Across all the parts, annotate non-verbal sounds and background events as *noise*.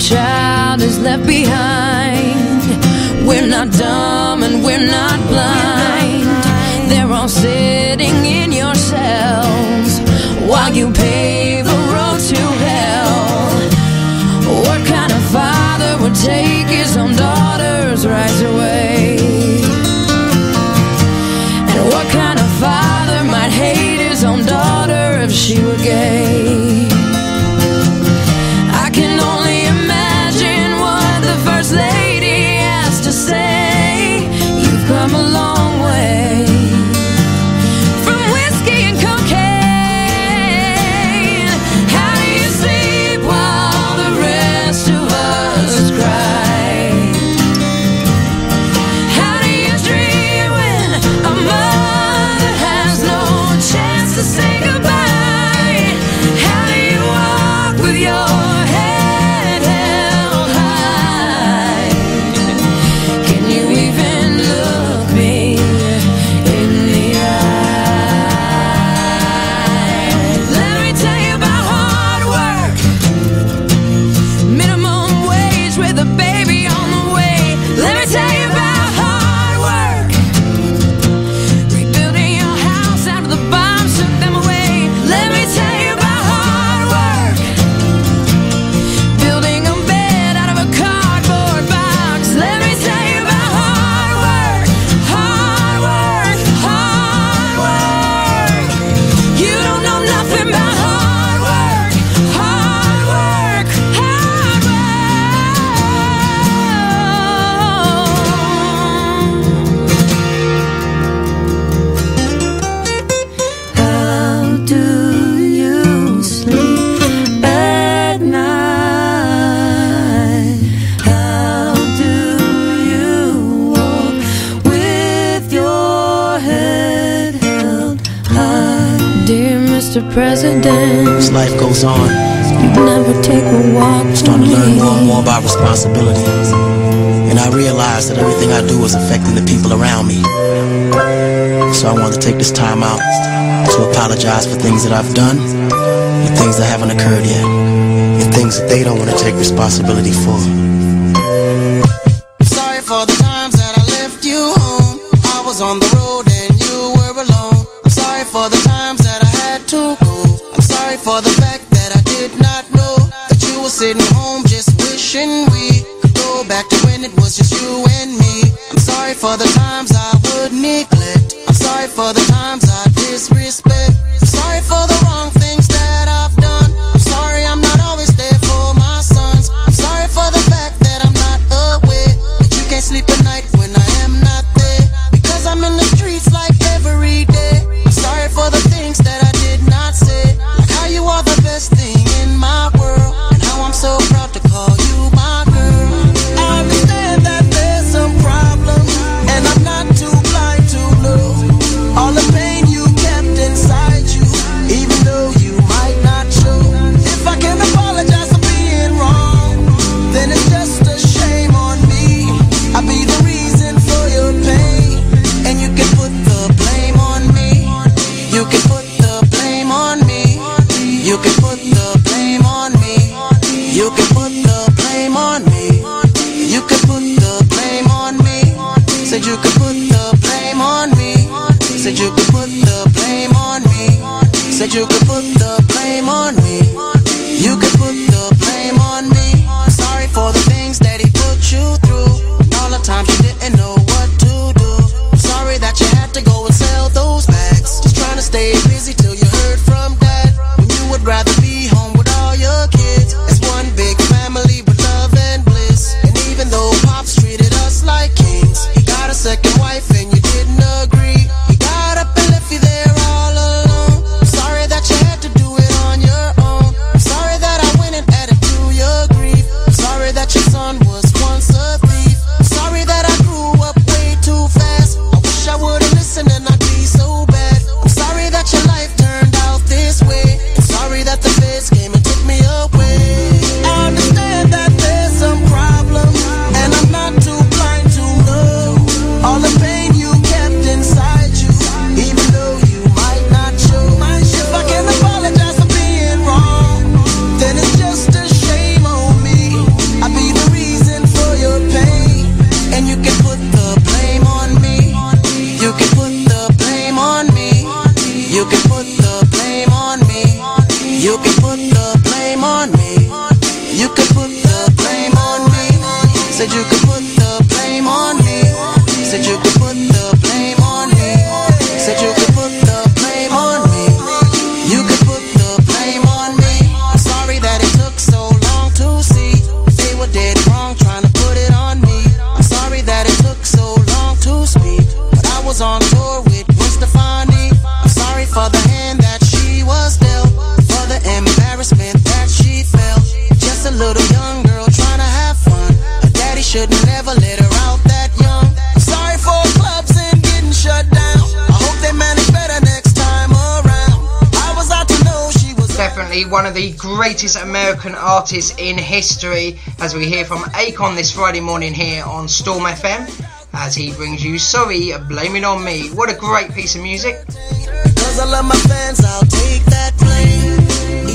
child is left behind. We're not dumb and we're not life goes on. Never take a walk. Starting to learn more and more about responsibility. And I realized that everything I do is affecting the people around me. So I wanted to take this time out to apologize for things that I've done and things that haven't occurred yet. And things that they don't want to take responsibility for. home just wishing we could go back to when it was just you and me. I'm sorry for the times I would neglect. I'm sorry for the times I disrespect. You can put the blame on me. You can put the blame on me. You can put the blame on me. Said you can put the blame on me. Said you can put the blame on me. Said you can put the blame on me. You can put the blame on me. Sorry for the things that he put you through. All the times you didn't know what to do. Sorry that you had to go and sell those bags. Just trying to stay busy till you. rather on tour with Gwen Stefani. I'm sorry for the hand that she was dealt, for the embarrassment that she felt. Just a little young girl trying to have fun. Her daddy should never let her out that young. I'm sorry for clubs and getting shut down. I hope they manage better next time around. I was out to know she was definitely one of the greatest American artists in history, as we hear from Akon this Friday morning here on Storm FM as he brings you Sorry, Blame It On Me. What a great piece of music.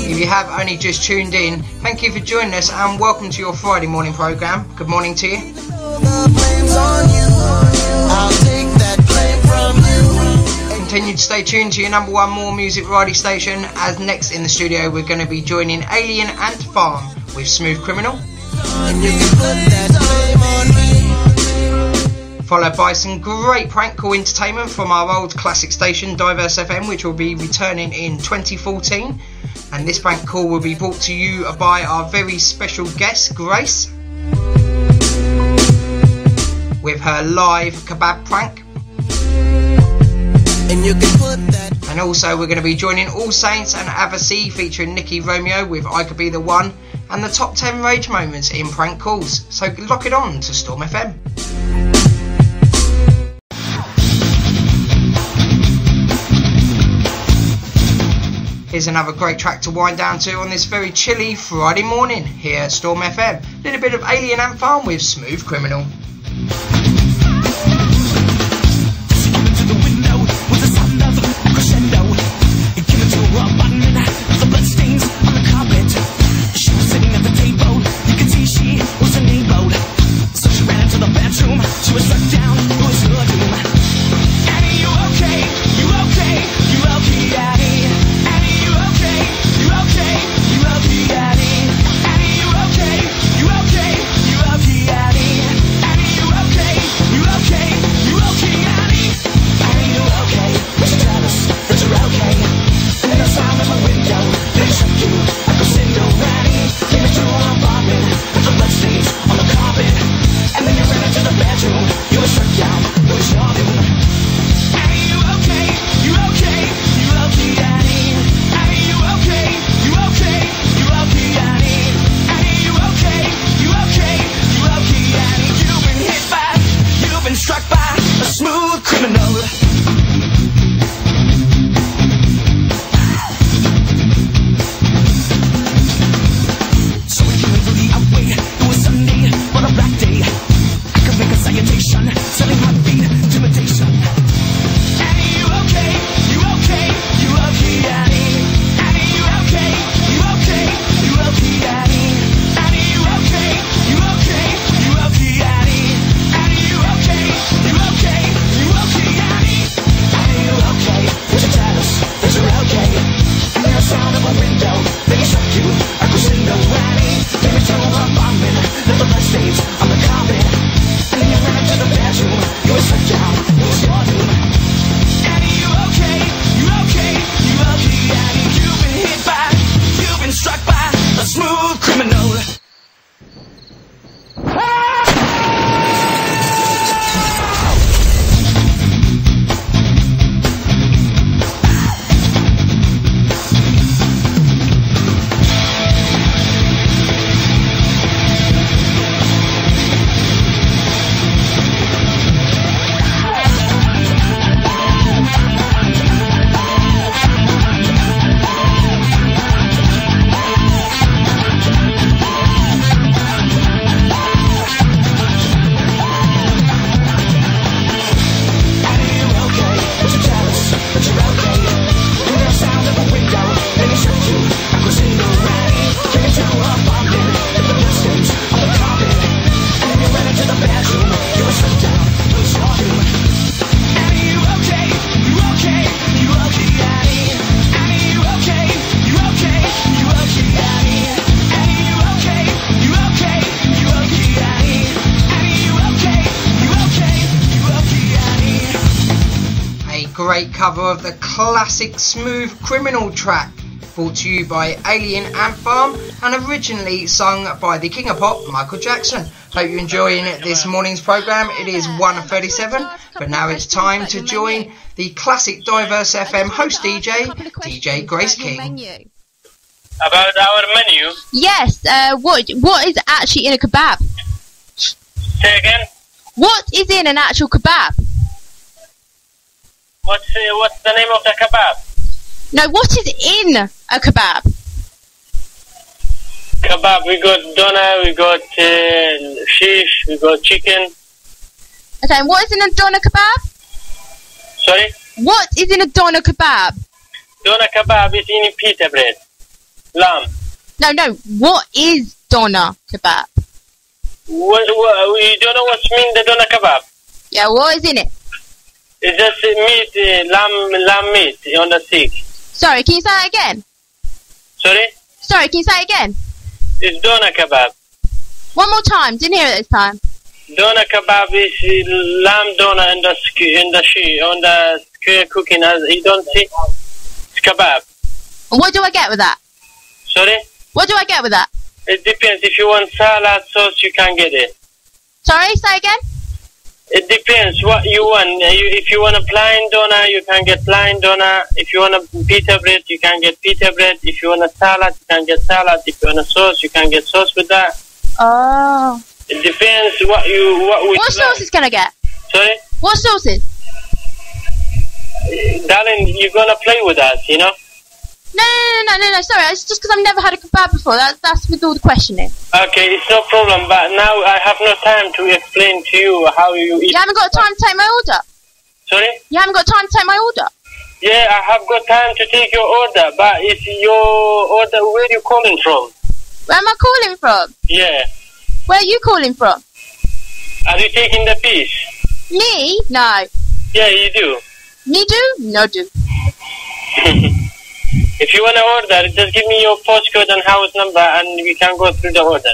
If you have only just tuned in, thank you for joining us and welcome to your Friday morning programme. Good morning to you. Continue to stay tuned to your number one more music variety station as next in the studio we're going to be joining Alien Ant Farm with Smooth Criminal. Followed by some great prank call entertainment from our old classic station Diverse FM which will be returning in 2014 and this prank call will be brought to you by our very special guest Grace with her live kebab prank and you can put that. And also, we're going to be joining All Saints and Avicii featuring Nicky Romero with I Could Be the One and the top 10 rage moments in prank calls. So lock it on to Storm FM. Here's another great track to wind down to on this very chilly Friday morning here at Storm FM. A little bit of Alien Ant Farm with Smooth Criminal. Of the classic Smooth Criminal track, brought to you by Alien Ant Farm and originally sung by the King of Pop, Michael Jackson. Hope you're enjoying it this morning's programme. It is 1.37, but now it's time to join the classic Diverse FM host DJ, DJ Grace King. About our menu? Yes, uh, what what is actually in a kebab? Say again? What is in an actual kebab? What's uh, what's the name of the kebab? No, what is in a kebab? kebab. We got doner, we got uh, shish, we got chicken. Okay, what is in a doner kebab? Sorry? What is in a doner kebab? Doner kebab is in pita bread. Lamb. No, no. What is doner kebab? What, what, you don't know what mean the doner kebab? Yeah, what is in it? It's just meat, uh, lamb, lamb meat on the stick. Sorry, can you say that again? Sorry? Sorry, can you say it again? It's doner kebab. One more time. Didn't hear it this time. Doner kebab is uh, lamb doner in the in the she on the square cooking as you don't see. It's kebab. And what do I get with that? Sorry? What do I get with that? It depends. If you want salad sauce, you can get it. Sorry, say again. It depends what you want. Uh, if you want a plain doner, you can get plain doner. If you want a pita bread, you can get pita bread. If you want a salad, you can get salad. If you want a sauce, you can get sauce with that. Oh. It depends what you what would What sauces can I get? Sorry, What sauces? darling, you're gonna play with us, you know. No, no, no, no, no, no. Sorry, it's just because I've never had a kebab before. That, that's with all the questioning. Okay, it's no problem. But now I have no time to explain to you how you eat. You haven't got time to take my order. Sorry. You haven't got time to take my order. Yeah, I have got time to take your order, but it's your order. Where are you calling from? Where am I calling from? Yeah. Where are you calling from? Are you taking the piece? Me? No. Yeah, you do. Me do? No do. *laughs* If you want to order, just give me your postcode and house number, and we can go through the order.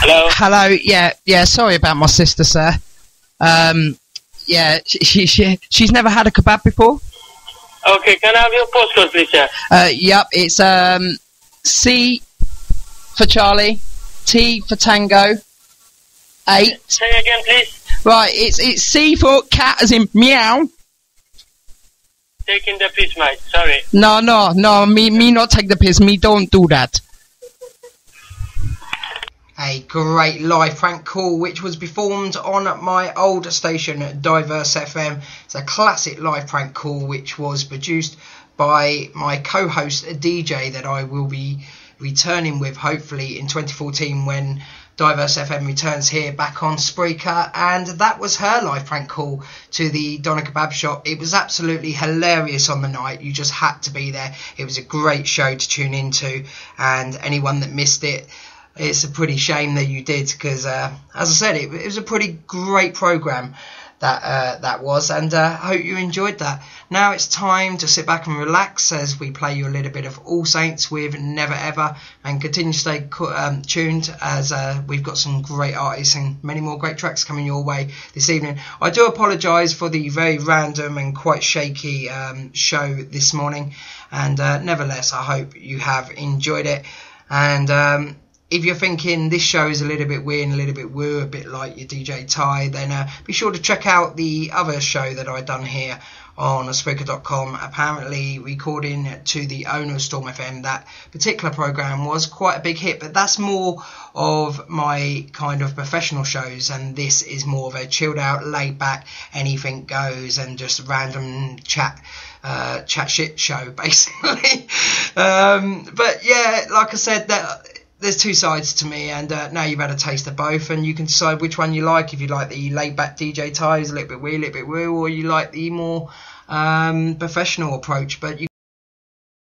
Hello. Hello. Yeah, yeah. Sorry about my sister, sir. Um, yeah, she, she, she she's never had a kebab before. Okay, can I have your postcode, please, sir? Uh, yep, it's um, C for Charlie, T for Tango, eight. Say again, please. Right, it's it's C for cat, as in meow. Taking the piece, mate. Sorry. No, no, no. Me, me not take the piss. Me don't do that. A great live prank call which was performed on my old station, Diverse FM. It's a classic live prank call which was produced by my co host DJ that I will be returning with hopefully in 2014 when Diverse FM returns here back on Spreaker, and that was her live prank call to the Doner Kebab shop. It was absolutely hilarious on the night. You just had to be there. It was a great show to tune into, and anyone that missed it, it's a pretty shame that you did because, uh, as I said, it, it was a pretty great program that uh, that was, and uh, I hope you enjoyed that. Now it's time to sit back and relax as we play you a little bit of All Saints with Never Ever, and continue to stay um, tuned as uh, we've got some great artists and many more great tracks coming your way this evening. I do apologise for the very random and quite shaky um, show this morning, and uh, nevertheless, I hope you have enjoyed it. And um, if you're thinking this show is a little bit weird a little bit woo, a bit like your DJ Thai, then uh, be sure to check out the other show that I've done here on Spreaker.com. Apparently, recording to the owner of Storm FM, that particular program was quite a big hit, but that's more of my kind of professional shows, and this is more of a chilled out, laid back, anything goes, and just random chat uh, chat shit show *laughs* basically. um, but yeah, like I said, that there's two sides to me, and uh, now you've had a taste of both, and you can decide which one you like. If you like the laid back DJ Thai's, a little bit weird, a little bit woo, or you like the more um, professional approach. But you